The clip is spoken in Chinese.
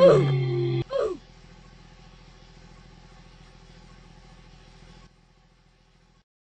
Ooh.